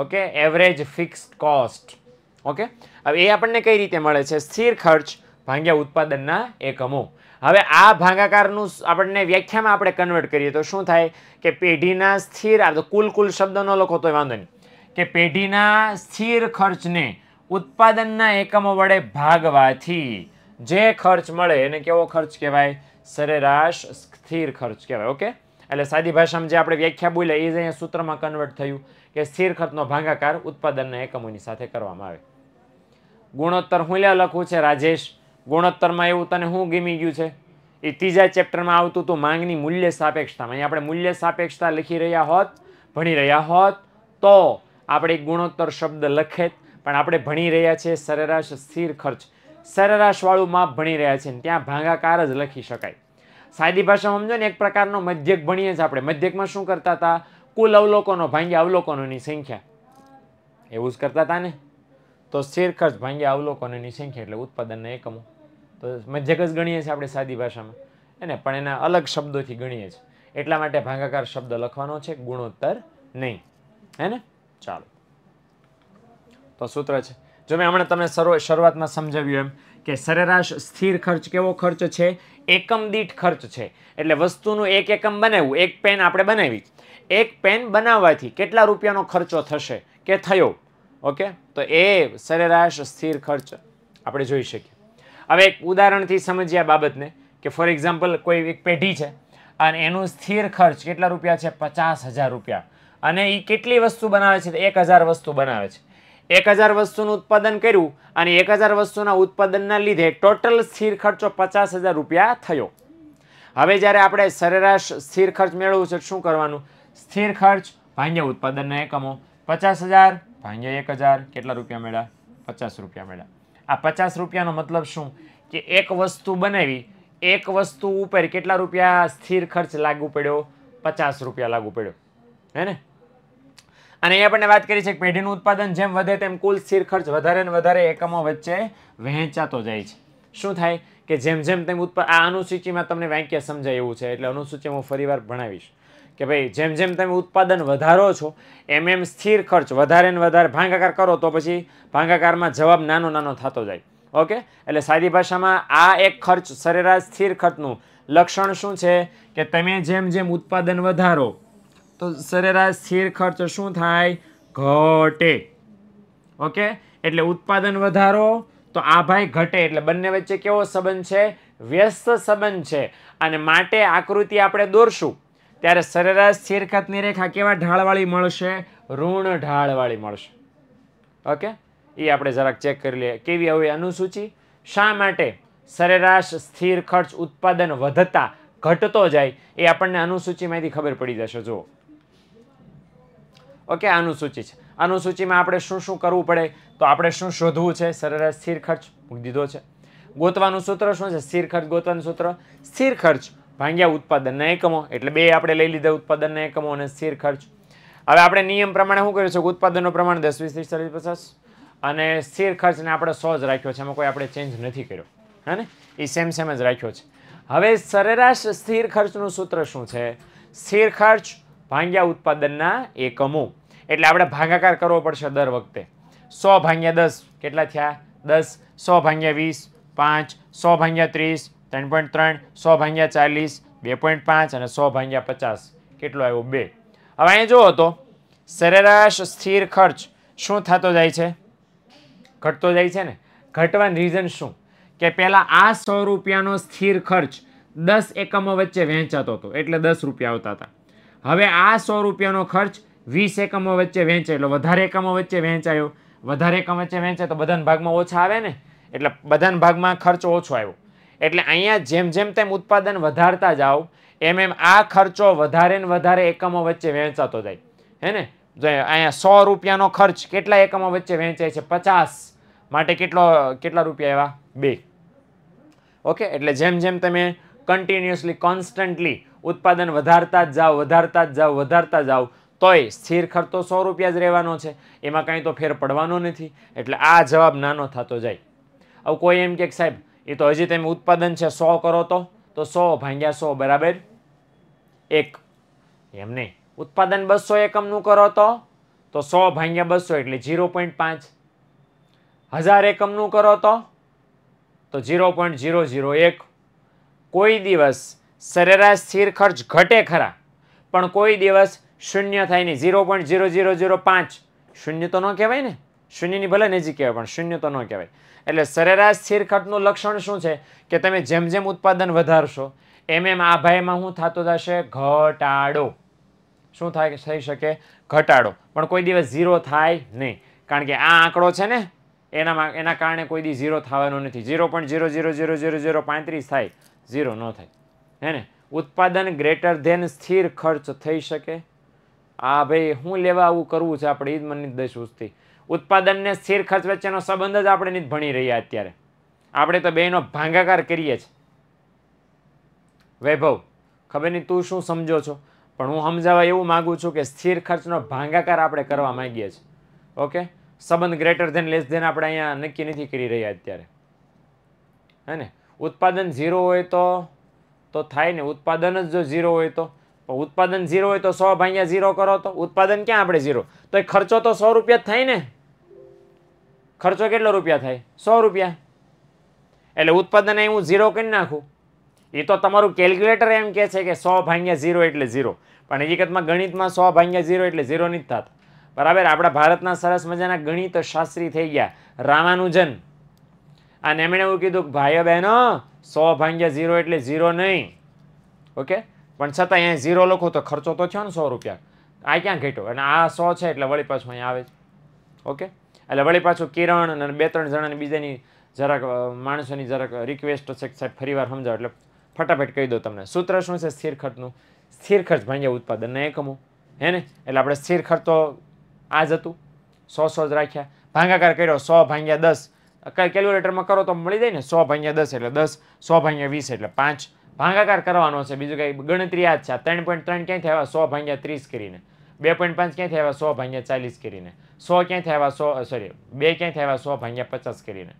Okay? Average fix cost okay? હવે એ આપણને કઈ રીતે મળે છે? સ્થિર ખર્ચ ભાંગ્યા ઉત્પાદનના એકમો. હવે આ ભાગાકારનું આપણને વ્યાખ્યામાં આપણે કન્વર્ટ કરીએ તો શું થાય? કે પેઢીના સ્થિર આ તો કુલ કુલ શબ્દ ન લખો તો વાંધો નહીં. કે પેઢીના સ્થિર ખર્ચને ઉત્પાદનના એકમો વડે ભાગવાથી જે ખર્ચ મળે એને કેવો ખર્ચ કહેવાય? સરેરાશ સ્થિર ખર્ચ કહેવાય. ઓકે? એટલે સાદી ભાષામાં જે આપણે વ્યાખ્યા બોલીએ એ જ અહીંયા સૂત્રમાં કન્વર્ટ થયું. કે સ્થિર ખર્ચનો ભાંગાકાર ઉત્પાદનના એકમોની સાથે કરવામાં આવે. ગુણોત્તર હું લ્યા લખવું છે, રાજેશ? ગુણોત્તરમાં એવું તને શું ગમી ગયું છે? એ ત્રીજા ચેપ્ટરમાં આવતું હતું માંગની મૂલ્ય સાપેક્ષતામાં. અહીંયા આપણે મૂલ્ય સાપેક્ષતા લખી રહ્યા હોત, ભણી રહ્યા હોત, તો આપણે ગુણોત્તર શબ્દ લખેત, પણ આપણે ભણી રહ્યા છીએ સરેરાશ સ્થિર ખર્ચ. સરેરાશવાળું માપ ભણી રહ્યા છીએ ત્યાં ભાંગાકાર જ લખી શકાય. સાદી ભાષામાં સમજો ને એક પ્રકારનો મધ્યક ભણીએ છીએ આપણે. મધ્યકમાં શું કરતા હતા? કુલ અવલોકનો ભાંગ્યા અવલોકનોની સંખ્યા. એવું જ કરતા હતા ને? તો સ્થિર ખર્ચ ભાંગ્યા અવલોકનોની સંખ્યા એટલે ઉત્પાદનના એકમો. તો મધ્યક જ ગણીએ છીએ આપણે સાદી ભાષામાં. એને પણ એના અલગ શબ્દોથી ગણીએ છીએ. એટલા માટે ભાગાકાર શબ્દ લખવાનો છે, ગુણોત્તર નહીં. હે ને? ચાલો. તો સૂત્ર છે. જો મેં હમણાં તમને શરૂઆતમાં સમજાવ્યું એમ કે સરેરાશ સ્થિર ખર્ચ કેવો ખર્ચ છે? એકમ દીઠ ખર્ચ છે. એટલે વસ્તુનું એક એકમ બનાવવું, એક પેન આપણે બનાવી. એક પેન બનાવવાથી કેટલા રૂપિયાનો ખર્ચો થશે કે થયો? ઓકે? તો એ સરેરાશ સ્થિર ખર્ચ આપણે જોઈ શકીએ. હવે એક ઉદાહરણથી સમજીએ બાબતને કે ફોર એક્ઝામ્પલ કોઈ એક પેઢી છે અને એનું સ્થિર ખર્ચ કેટલા રૂપિયા છે? પચાસ હજાર રૂપિયા. અને એ કેટલી વસ્તુ બનાવે છે? એક હજાર વસ્તુ બનાવે છે. એક હજાર વસ્તુનું ઉત્પાદન કર્યું અને એક હજાર વસ્તુના ઉત્પાદનના લીધે ટોટલ સ્થિર ખર્ચો પચાસ હજાર રૂપિયા થયો. હવે જ્યારે આપણે સરેરાશ સ્થિર ખર્ચ મેળવવું છે શું કરવાનું? સ્થિર ખર્ચ, ભાંગ્ય ઉત્પાદનના એકમો, પચાસ હજાર, ભાંગ્ય એક હજાર, કેટલા રૂપિયા મળ્યા? પચાસ રૂપિયા મળ્યા. આ પચાસ રૂપિયાનો મતલબ શું? કે એક વસ્તુ બનાવી, એક વસ્તુ ઉપર કેટલા રૂપિયા સ્થિર ખર્ચ લાગુ પડ્યો? પચાસ રૂપિયા લાગુ પડ્યો. હે ને? અને એ આપણને વાત કરી છે કે પેઢીનું ઉત્પાદન જેમ વધે તેમ કુલ સ્થિર ખર્ચ વધારે ને વધારે એકમો વચ્ચે વહેંચાતો જાય છે. શું થાય? કે જેમ જેમ તેમ ઉત્પાદન આ અનુસૂચિમાં તમને વાંક્ય સમજાય એવું છે, એટલે અનુસૂચિ હું ફરીવાર ભણાવીશ. કે ભાઈ જેમ જેમ તમે ઉત્પાદન વધારો છો, એમ એમ સ્થિર ખર્ચ વધારે ને વધારે ભાંગાકાર કરો તો પછી ભાંગાકારમાં જવાબ નાનો નાનો થતો જાય. ઓકે? એટલે સાદી ભાષામાં આ એક ખર્ચ સરેરાશ સ્થિર ખર્ચનું લક્ષણ શું છે? કે તમે જેમ જેમ ઉત્પાદન વધારો, તો સરેરાશ સ્થિર ખર્ચ શું થાય? ઘટે. ઓકે? એટલે ઉત્પાદન વધારો, તો આ ભાઈ ઘટે. એટલે બંને વચ્ચે કેવો સંબંધ છે? વ્યસ્ત સંબંધ છે. અને માટે આકૃતિ આપણે દોરશું. ત્યારે સરેરાશ સ્થિરખતની રેખા કેવા ઢાળવાળી મળશે? ઋણ ઢાળવાળી મળશે. ઓકે? એ આપણે જરાક ચેક કરી લઈએ. કેવી હવે અનુસૂચિ? શા માટે સરેરાશ સ્થિર ખર્ચ ઉત્પાદન વધતા ઘટતો જાય? એ આપણને અનુસૂચિમાંથી ખબર પડી જશે. જુઓ. ઓકે, અનુસૂચિ છે. અનુસૂચિમાં આપણે શું શું કરવું પડે? તો આપણે શું શોધવું છે? સરેરાશ સ્થિર ખર્ચ દીધો છે. ગોતવાનું સૂત્ર શું છે? સ્થિર ખર્ચ ગોતવાનું સૂત્ર? સ્થિર ખર્ચ ભાંગ્યા ઉત્પાદનના એકમો, એટલે બે આપણે લઈ લીધા ઉત્પાદનના એકમો અને સ્થિર ખર્ચ. હવે આપણે નિયમ પ્રમાણે શું કર્યું છે? ઉત્પાદનનું પ્રમાણ દસ, વીસ, ત્રીસ, ચાલીસ, પચાસ અને સ્થિર ખર્ચને આપણે સો જ રાખ્યો છે. એમાં કોઈ આપણે ચેન્જ નથી કર્યો. હે ને? એ સેમ સેમ જ રાખ્યો છે. હવે સરેરાશ સ્થિર ખર્ચનું સૂત્ર શું છે? સ્થિર ખર્ચ ભાંગ્યા ઉત્પાદનના એકમો. એટલે આપણે ભાગાકાર કરવો પડશે દર વખતે. સો ભાંગ્યા દસ, કેટલા થયા? દસ. સો ભાંગ્યા વીસ, પાંચ. સો ભાંગ્યા ત્રીસ ત્રણ પોઈન્ટ ત્રણ, સો ભાગ્યા ચાલીસ, બે પોઈન્ટ પાંચ અને સો ભાગ્યા પચાસ. કેટલો આવ્યો? બે. હવે અહીંયા જુઓ તો, સરેરાશ સ્થિર ખર્ચ શું થતો જાય છે? ઘટતો જાય છે ને? ઘટવાનું રીઝન શું? કે પહેલાં આ સો રૂપિયાનો સ્થિર ખર્ચ દસ એકમો વચ્ચે વહેંચાતો હતો, એટલે દસ રૂપિયા આવતા હતા. હવે આ સો રૂપિયાનો ખર્ચ વીસ એકમો વચ્ચે વહેંચાય, એટલે વધારે એકમો વચ્ચે વહેંચાયો. વધારે એકમ વચ્ચે વહેંચાય તો બધાના ભાગમાં ઓછા આવે ને? એટલે બધાના ભાગમાં ખર્ચ ઓછો આવ્યો. એટલે અહીંયા જેમ જેમ તેમ ઉત્પાદન વધારતા જાઓ, એમ એમ આ ખર્ચો વધારે ને વધારે એકમો વચ્ચે વહેંચાતો જાય. હે ને? અહીંયા સો રૂપિયાનો ખર્ચ કેટલા એકમો વચ્ચે વહેંચાય છે? પચાસ. માટે કેટલો, કેટલા રૂપિયા એવા બે. ઓકે? એટલે જેમ જેમ તમે કન્ટિન્યુઅસલી કોન્સ્ટન્ટલી ઉત્પાદન વધારતા જ જાઓ, વધારતા જ જાઓ, વધારતા જાઓ, તોય સ્થિર ખર્ચો સો રૂપિયા જ રહેવાનો છે. એમાં કાંઈ તો ફેર પડવાનો નથી. એટલે આ જવાબ નાનો થતો જાય. હવે કોઈ એમ કે સાહેબ એ તો હજી તમે ઉત્પાદન છે સો કરો તો તો સો ભાંગ્યા સો બરાબર? એક. એમ નહીં. ઉત્પાદન બસો એકમનું કરો તો તો સો ભાંગ્યા બસો એટલે ઝીરો પોઈન્ટ પાંચ. હજાર એકમનું કરો તો તો ઝીરો પોઈન્ટ ઝીરો ઝીરો એક. કોઈ દિવસ સરેરાશ સ્થિર ખર્ચ ઘટે ખરા, પણ કોઈ દિવસ શૂન્ય થાય નહીં. Zero point zero zero zero પાંચ. શૂન્ય તો ન કહેવાય ને? શૂન્યની ભલે નજીક કહેવાય, પણ શૂન્ય તો ન કહેવાય. એટલે સરેરાશ સ્થિર ખર્ચનું લક્ષણ શું છે? કે તમે જેમ જેમ ઉત્પાદન વધારશો, એમ એમ આ ભાઈમાં શું થતો થશે ઘટાડો. શું થાય થઈ શકે? ઘટાડો. પણ કોઈ દિવસ ઝીરો થાય નહીં. કારણ કે આ આંકડો છે ને એનામાં એના કારણે કોઈ દી ઝીરો થવાનો નથી. ઝીરો પણ zero zero zero zero zero પાંત્રીસ થાય. ઝીરો ન થાય. હે ને? ઉત્પાદન ગ્રેટર ધેન સ્થિર ખર્ચ થઈ શકે. આ ભાઈ હું લેવા આવું કરવું છે? આપણે જ મને દસ ઉસથી ઉત્પાદનને સ્થિર ખર્ચ વચ્ચેનો સંબંધ જ આપણે નથી ભણી રહ્યા અત્યારે. આપણે તો બેનો ભાંગાકાર કરીએ છીએ. વૈભવ, ખબર નહીં તું શું સમજો છો? પણ હું સમજાવવા એવું માગું છું કે સ્થિર ખર્ચનો ભાંગાકાર આપણે કરવા માગીએ છીએ. ઓકે? સંબંધ ગ્રેટર ધેન લેસ ધેન આપણે અહીંયા નક્કી નથી કરી રહ્યા અત્યારે. હે ને? ઉત્પાદન ઝીરો હોય તો તો થાય ને. ઉત્પાદન જ જો ઝીરો હોય તો. ઉત્પાદન ઝીરો હોય તો સો ભાગ્યા ઝીરો કરો તો. ઉત્પાદન ક્યાં આપણે ઝીરો તો એ ખર્ચો તો સો રૂપિયા જ થાય ને. ખર્ચો કેટલો રૂપિયા થાય? સો રૂપિયા. એટલે ઉત્પાદન અહીં હું ઝીરો કરી નાખું. એ તો તમારું કેલ્ક્યુલેટર એમ કહે છે કે સો ભાગ્યા ઝીરો એટલે ઝીરો પણ હકીકતમાં ગણિતમાં સો ભાગ્યા ઝીરો એટલે ઝીરો નથી થતા. બરાબર? આપણા ભારતના સરસ મજાના ગણિત શાસ્ત્રી થઈ ગયા. રામાનુજન. અને એમણે એવું કીધું કે ભાઈઓ બહેનો, સો ભાગ્યા ઝીરો એટલે ઝીરો નહીં. ઓકે? પણ છતાં અહીંયા ઝીરો લખો તો ખર્ચો તો થયો ને સો રૂપિયા. આ ક્યાં ઘટ્યો? અને આ સો છે એટલે વળી પાછું અહીંયા આવે છે. ઓકે? એટલે વળી પાછું કિરણ અને બે ત્રણ જણાની બીજાની જરાક માણસોની જરાક રિક્વેસ્ટ છે સાહેબ, ફરીવાર સમજાવો. એટલે ફટાફટ કહી દો તમને. સૂત્ર શું છે? સ્થિર ખર્ચનું. સ્થિર ખર્ચ ભાંગ્યા ઉત્પાદનના એકમો. હે ને? એટલે આપણે સ્થિર ખર્ચ તો આ જ હતું. સો સો જ રાખ્યા. ભાંગાકાર કર્યો, સો ભાંગ્યા દસ. કેલ્ક્યુલેટરમાં કરો તો મળી જાય ને? સો ભાંગ્યા દસ એટલે દસ, સો ભાંગ્યા વીસ એટલે પાંચ. ભાગાકાર કરવાનો છે. બીજું કંઈ ગણતરી આ જ છે ત્રણ પોઈન્ટ ત્રણ ક્યાંથી આવ્યા? સો ભાંગ્યા ત્રીસ કરીને. બે પોઈન્ટ પાંચ ક્યાંથી આવ્યા સો ભાગ્યા ચાલીસ કરીને. સો ક્યાંથી આવ્યા સો સોરી બે ક્યાંથી આવ્યા સો ભાગ્યા પચાસ કરીને.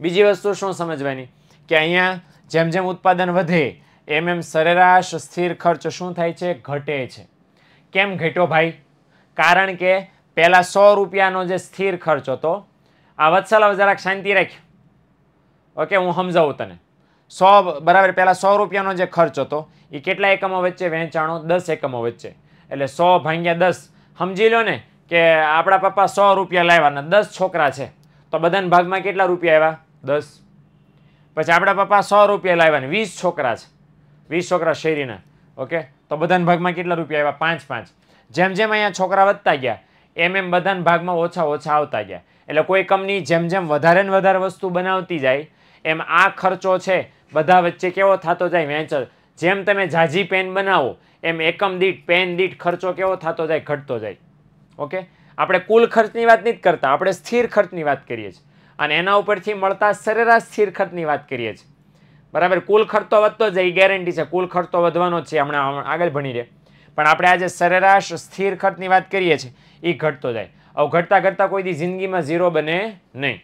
બીજી વસ્તુ શું સમજવાની? કે અહીંયા જેમ જેમ ઉત્પાદન વધે, એમ એમ સરેરાશ સ્થિર ખર્ચ શું થાય છે? ઘટે છે. કેમ ઘટ્યો ભાઈ? કારણ કે પહેલાં સો રૂપિયાનો જે સ્થિર ખર્ચ હતો, આ વત્સલ હવે જરાક શાંતિ રાખ ઓકે, હું સમજાવું તને. સો, બરાબર, પહેલાં સો રૂપિયાનો જે ખર્ચ હતો એ કેટલા એકમો વચ્ચે? વહેંચાણો દસ એકમો વચ્ચે. એટલે સો ભાગ્યા દસ. સમજી લો ને કે આપણા પપ્પા સો રૂપિયા લાવ્યા ને દસ છોકરા છે. તો બધાના ભાગમાં કેટલા રૂપિયા આવ્યા? દસ. પછી આપણા પપ્પા સો રૂપિયા લાવ્યા ને વીસ છોકરા છે. વીસ છોકરા શેરીના. ઓકે? તો બધાના ભાગમાં કેટલા રૂપિયા આવ્યા? પાંચ પાંચ. જેમ જેમ અહીંયા છોકરા વધતા ગયા, એમ એમ બધાના ભાગમાં ઓછા ઓછા આવતા ગયા. એટલે કોઈ કંપની જેમ જેમ વધારે ને વધારે વસ્તુ બનાવતી જાય, એમ આ ખર્ચો છે, બધા વચ્ચે કેવો થતો જાય વેચર જેમ તમે ઝાઝી પેન બનાવો, એમ એકમ દીઠ, પેન દીઠ ખર્ચો કેવો થતો જાય? ઘટતો જાય. ઓકે? આપણે કુલ ખર્ચની વાત નથી કરતા, આપણે સ્થિર ખર્ચની વાત કરીએ છીએ. અને એના ઉપરથી મળતા સરેરાશ સ્થિર ખર્ચની વાત કરીએ છીએ. બરાબર? કુલ ખર્ચો વધતો જાય, એ ગેરંટી છે. કુલ ખર્ચો વધવાનો જ છે, હમણાં આગળ ભણી રહે પણ આપણે આજે સરેરાશ સ્થિર ખર્ચની વાત કરીએ છીએ, એ ઘટતો જાય. હવે ઘટતા ઘટતા કોઈ દી જિંદગીમાં ઝીરો બને નહીં.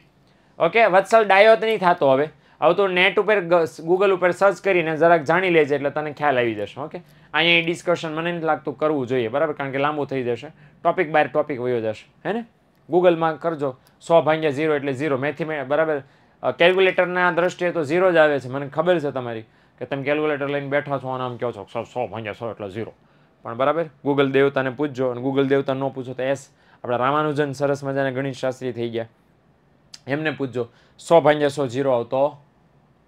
ઓકે? વત્સલ ડાયો નહીં થતો હવે. હવે તો નેટ ઉપર ગૂગલ ઉપર સર્ચ કરીને જરાક જાણી લેજે એટલે તને ખ્યાલ આવી જશે ઓકે અહીંયા ડિસ્કશન મને નથી લાગતું કરવું જોઈએ, બરાબર? કારણ કે લાંબુ થઈ જશે. ટોપિક બાય ટોપિક વયો જશે, હે ને? ગૂગલમાં કરજો. સો ભાગ્યા ઝીરો એટલે ઝીરો મેથી બરાબર? કેલ્ક્યુલેટરના દ્રષ્ટિએ તો ઝીરો જ આવે છે. મને ખબર છે તમારી કે તમે કેલ્ક્યુલેટર લઈને બેઠા છો અને આમ કહો છો સો સો ભાગ્યા સો એટલે ઝીરો પણ બરાબર? ગૂગલ દેવતાને પૂછજો અને ગૂગલ દેવતા ન પૂછો તો એસ. આપણા રામાનુજન સરસ મજાના ગણિત શાસ્ત્રી થઈ ગયા. એમને પૂછજો સો ભાગ્યા સો ઝીરો આવતો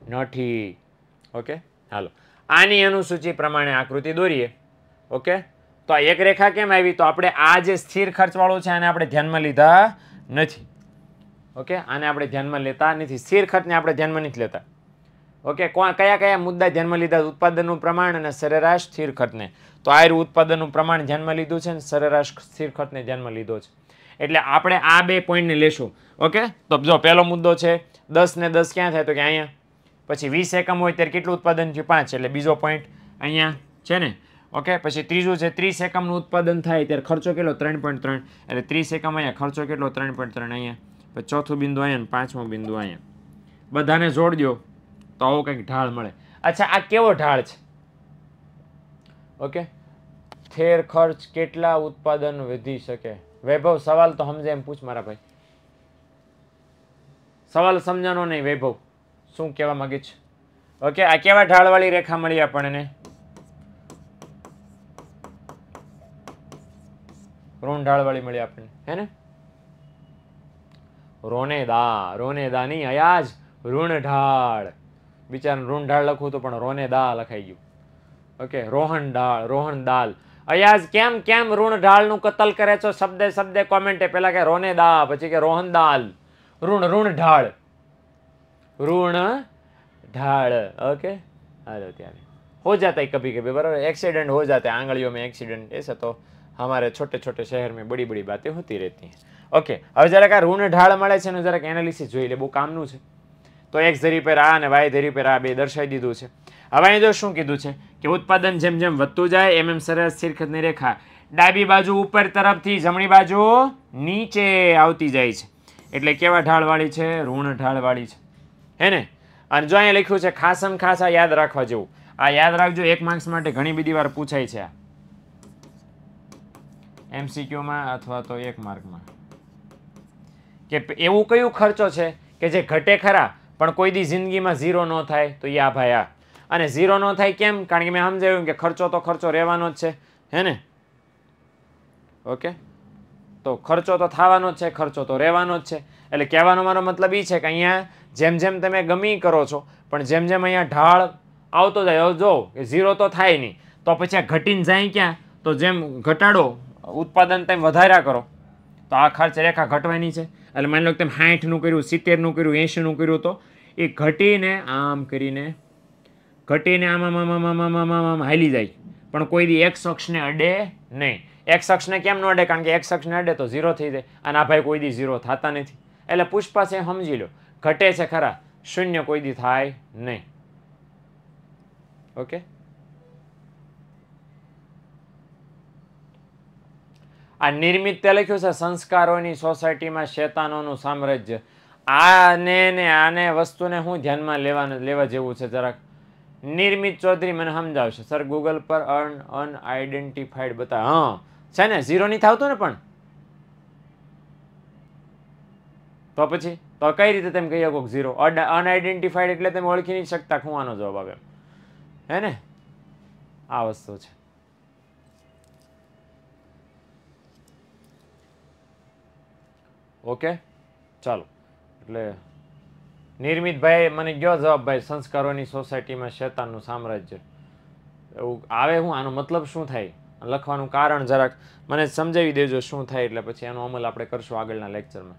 નથી ઓકે હાલો. આની અનુસૂચિ પ્રમાણે આકૃતિ દોરીએ. ઓકે તો આ એક રેખા કેમ આવી? તો આપણે આ જે સ્થિર ખર્ચવાળું છે આને આપણે ધ્યાનમાં લીધા નથી. ઓકે આને આપણે ધ્યાનમાં લેતા નથી. સ્થિર ખર્ચને આપણે ધ્યાનમાં નથી લેતા. ઓકે કયા કયા મુદ્દા ધ્યાનમાં લીધા? ઉત્પાદનનું પ્રમાણ અને સરેરાશ સ્થિર ખર્ચને. તો આ ઉત્પાદનનું પ્રમાણ ધ્યાનમાં લીધું છે ને સરેરાશ સ્થિર ખર્ચને ધ્યાનમાં લીધો છે. એટલે આપણે આ બે પોઈન્ટને લેશું. ઓકે તો જો પહેલો મુદ્દો છે, દસ ને દસ ક્યાં થાય? તો કે અહીંયા. પછી વીસ એકમ હોય ત્યારે કેટલું ઉત્પાદન થયું? પાંચ, એટલે બીજો પોઈન્ટ અહીંયા છે ને. ઓકે પછી ત્રીજું છે, ત્રીસ એકમનું ઉત્પાદન થાય ત્યારે ખર્ચો કેટલો? ત્રણ પોઈન્ટ ત્રણ. એટલે ત્રીસ એકમ અહીંયા ખર્ચો કેટલો? ત્રણ પોઈન્ટ ત્રણ અહીંયા. પછી ચોથું બિંદુ અહીંયા ને પાંચમું બિંદુ અહીંયા. બધાને જોડ દો તો આવો કંઈક ઢાળ મળે. અચ્છા, આ કેવો ઢાળ છે? ઓકે થેર ખર્ચ કેટલા ઉત્પાદન વધી શકે? વૈભવ, સવાલ તો સમજે એમ પૂછ મારા ભાઈ. સવાલ સમજાનો નહીં, વૈભવ. શું કહેવા માંગે છે ઓકે આ કેવા ઢાળવાળી રેખા મળી આપણને? ઋણ ઢાળવાળી મળી આપણને, હે ને? રોનેદા રોનેદા નહીં અયાજ ઋણ ઢાળ. બિચારા ઋણ ઢાળ લખવું તો પણ રોને દા લખાઈ ગયું. ઓકે રોહન ડાળ રોહન દાલ. અયાજ કેમ કેમ ઋણ ઢાળનું કતલ કરે છો? શબ્દે શબ્દે, કોમેન્ટે. પેલા કે રોને દા, પછી કે રોહન દાલ. ઋણ ઋણ ઢાળ. ऋण ढाल ओके हेलो त्यारे हो जाता है कभी कभी बराबर एक्सीडेंट हो जाते हैं आंगलियों में एक्सीडेंट ऐसा तो हमारे छोटे छोटे शहर में बड़ी बड़ी बातें होती रहती हैं ઓકે હવે જરાક આ ઋણ ઢાળ મળે છે ને જરાક એનાલિસિસ જોઈ લે બહુ કામનું છે તો એક્સ ધરી પર આ અને વાય ધરી પર આ બે દર્શાવી દીધું છે હવે અહીં જો શું કીધું છે કે ઉત્પાદન જેમ જેમ વધતું જાય એમ એમ સરેરાશ સ્થિરખતની રેખા ડાબી બાજુ ઉપર તરફથી જમણી બાજુ નીચે આવતી જાય છે એટલે કેવા ઢાળવાળી છે ઋણ ઢાળવાળી છે હે ને? અને જો અહીંયા લખ્યું છે, ખાસમ ખાસ આ યાદ રાખવા જેવું. આ યાદ રાખજો, એક માર્ક્સ માટે ઘણી બધી વાર પૂછાય છે આ. એમસીક્યુમાં અથવા તો એક માર્કમાં કે એવું કયું ખર્ચો છે કે જે ઘટે ખરા, પણ કોઈ દી જિંદગીમાં ઝીરો ન થાય, તો યા ભાઈ આ. અને ઝીરો ન થાય કેમ? કારણ કે મેં સમજાવ્યું કે ખર્ચો તો ખર્ચો રહેવાનો જ છે. હે ને? ઓકે તો ખર્ચો તો થવાનો જ છે ખર્ચો તો રહેવાનો જ છે એટલે કહેવાનો મારો મતલબ એ છે કે અહીંયા જેમ જેમ તમે ગમી કરો છો પણ જેમ જેમ અહીંયા ઢાળ આવતો જાય જો કે ઝીરો તો થાય નહીં તો પછી આ ઘટીને જાય ક્યાં તો જેમ ઘટાડો ઉત્પાદન તેમ વધાર્યા કરો તો આ ખર્ચ રેખા ઘટવાની છે એટલે માની લો કે તમે સાઠનું કર્યું સિત્તેરનું કર્યું એંશીનું કર્યું તો એ ઘટીને આમ કરીને ઘટીને આમ આમ આમ આમ આમ આમ આમ હાલી જાય પણ કોઈ દી એક શખ્સને અડે નહીં એક અક્ષને કેમ ન અડે? કારણ કે એક અક્ષને અડે તો ઝીરો થઈ જાય. અને આ ભાઈ કોઈ દી ઝીરો થતા નથી. એટલે પુષ્પા છે સમજી લો. ઘટે છે ખરા. શૂન્ય કોઈ દી થાય નહીં. ઓકે? આ નિર્મિત તે લખ્યું છે સંસ્કારોની સોસાયટીમાં શેતાનોનું સામ્રાજ્ય. આને ને આને વસ્તુને હું ધ્યાનમાં લેવાનું લેવા જેવું છે જરાક. નિર્મિત ચૌધરી મને સમજાવશે. સર ગૂગલ પર અન અનઆઇડેન્ટિફાઈડ બતા હા. છે ને? ઝીરો નહીં થાવતું ને પણ? તો પછી? તો કઈ રીતે તમે કહી શકો ઝીરો અનઆઇડેન્ટિફાઈડ એટલે તમે ઓળખી નહીં શકતા ખૂવાનો જવાબ આવે હે ને? આ વસ્તુ છે. ઓકે? ચાલો. એટલે નિર્મિતભાઈ મને ગયો જવાબ ભાઈ સંસ્કારોની સોસાયટીમાં શેતાનનું સામ્રાજ્ય. એવું આવે હું? આનો મતલબ શું થાય? લખવાનું કારણ જરાક મને સમજાવી દેજો શું થાય એટલે પછી એનો અમલ આપણે કરશું આગળના લેક્ચરમાં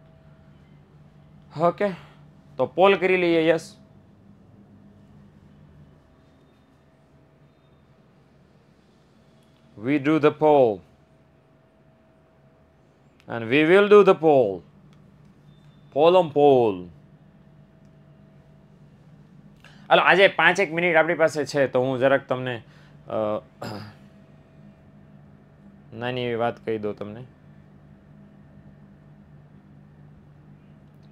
ઓકે તો પોલ કરી લઈએ yes we do the poll. And we will do the poll. Poll on poll. હાલો, આજે પાંચેક મિનિટ આપણી પાસે છે, તો હું જરાક તમને નાની એવી વાત કહી દઉં તમને.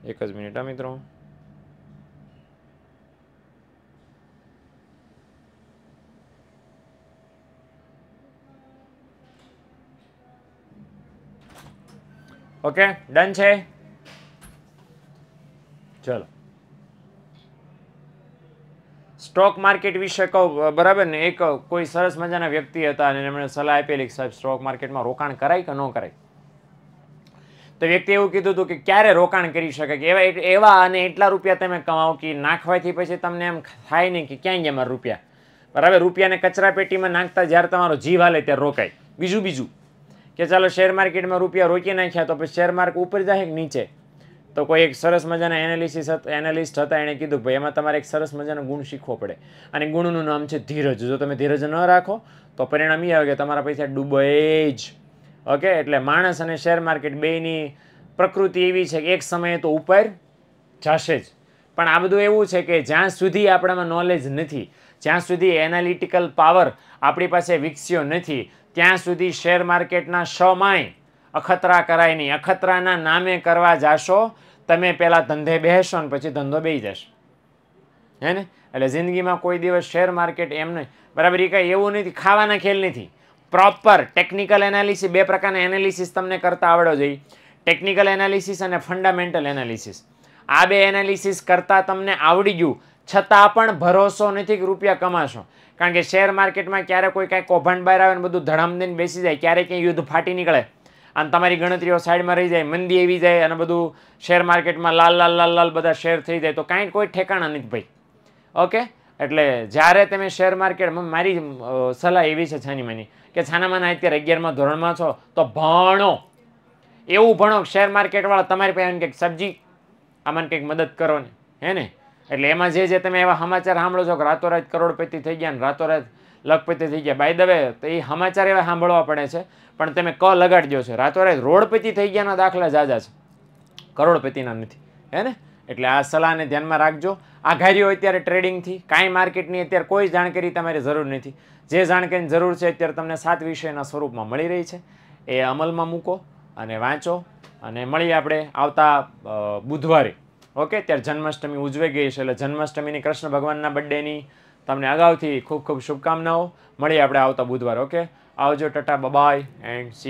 એક જ મિનિટ આ મિત્રો. ઓકે ડન છે? ચલો. સ્ટોક માર્કેટ વિશે કહું બરાબર ને? એક કોઈ સરસ મજાના વ્યક્તિ હતા અને એમણે સલાહ આપેલી સાહેબ, સ્ટોક માર્કેટમાં રોકાણ કરાય કે ન કરાય? તો વ્યક્તિ એવું કીધું હતું કે ક્યારે રોકાણ કરી શકે? કે એવા એવા અને એટલા રૂપિયા તમે કમાવો કે નાખવાથી પછી તમને એમ થાય નહીં કે ક્યાં ગયા મારા રૂપિયા? બરાબર? રૂપિયાને કચરા પેટીમાં નાખતા જ્યારે તમારો જીવ હાલે ત્યારે રોકાય. બીજું બીજું કે ચાલો શેર માર્કેટમાં રૂપિયા રોકી નાખ્યા તો પછી શેર માર્કેટ ઉપર જાય કે નીચે? તો કોઈ એક સરસ મજાના એનાલિસિસ એનાલિસ્ટ હતા, એણે કીધું ભાઈ, એમાં તમારે એક સરસ મજાનો ગુણ શીખવો પડે. અને ગુણનું નામ છે ધીરજ. જો તમે ધીરજ ન રાખો, તો પરિણામ એ આવે કે તમારા પૈસા ડૂબે જ. ઓકે? એટલે માણસ અને શેર માર્કેટ બેયની પ્રકૃતિ એવી છે કે એક સમયે તો ઉપર જશે જ. પણ આ બધું એવું છે કે જ્યાં સુધી આપણામાં નોલેજ નથી, જ્યાં સુધી એનાલિટિકલ પાવર આપણી પાસે વિકસ્યો નથી, ત્યાં સુધી શેર માર્કેટના શમાય અખતરા કરાય નહીં. અખતરાના નામે કરવા જાશો તમે પહેલાં ધંધે બેસશો ને પછી ધંધો બેસી જશે. હે ને? એટલે જિંદગીમાં કોઈ દિવસ શેર માર્કેટ એમ નહીં. બરાબર એ કાંઈ એવું નથી, ખાવાના ખેલ નથી. પ્રોપર ટેકનિકલ એનાલિસિસ બે પ્રકારના એનાલિસિસ તમને કરતા આવડો જોઈએ ટેકનિકલ એનાલિસિસ અને ફંડામેન્ટલ એનાલિસિસ આ બે એનાલિસિસ કરતાં તમને આવડી ગયું. છતાં પણ ભરોસો નથી કે રૂપિયા કમાશો. કારણ કે શેર માર્કેટમાં ક્યારે કોઈ કાંઈ કૌભાંડ બહાર આવે ને બધું ધડામ બેસી જાય ક્યારે ક્યાંય યુદ્ધ ફાટી નીકળે. અને તમારી ગણતરીઓ સાઈડમાં રહી જાય, મંદી એવી જાય અને બધું શેર માર્કેટમાં લાલ લાલ લાલ લાલ બધા શેર થઈ જાય, તો કાંઈ કોઈ ઠેકાણા નથી ભાઈ. ઓકે એટલે જ્યારે તમે શેર માર્કેટમાં મારી સલાહ એવી છે છાની માની, કે છાનામાના અત્યારે અગિયારમાં ધોરણમાં છો, તો ભણો. એવું ભણો શેર માર્કેટવાળા તમારી પાસે કંઈક સબ્જી, આમાં કંઈક મદદ કરો ને. હે ને? એટલે એમાં જે જે તમે એવા સમાચાર સાંભળો છો કે રાતોરાત કરોડપતિ થઈ ગયા ને રાતોરાત લખપતિ થઈ ગયા બાય દવે તો એ સમાચાર એવા સાંભળવા પડે છે, પણ તમે ક લગાડજો છે. રાતોરાત રોડપતિ થઈ ગયાના દાખલા જાજા છે. કરોડપતિના નથી. હે ને? એટલે આ સલાહને ધ્યાનમાં રાખજો. આઘારીઓ અત્યારે ટ્રેડિંગથી કાંઈ માર્કેટની અત્યારે કોઈ જાણકારી તમારી જરૂર નથી. જે જાણકારીની જરૂર છે અત્યારે તમને સાત વિષયના સ્વરૂપમાં મળી રહી છે. એ અમલમાં મૂકો અને વાંચો અને મળીએ આપણે આવતા બુધવારે. ઓકે? ત્યારે જન્માષ્ટમી ઉજવે ગઈ છે. એટલે જન્માષ્ટમીની કૃષ્ણ ભગવાનના બર્થડેની તમને અગાઉથી ખૂબ ખૂબ શુભકામનાઓ. મળીએ આપણે આવતા બુધવાર, ઓકે? આવજો, ટટા બબાય એન્ડ સી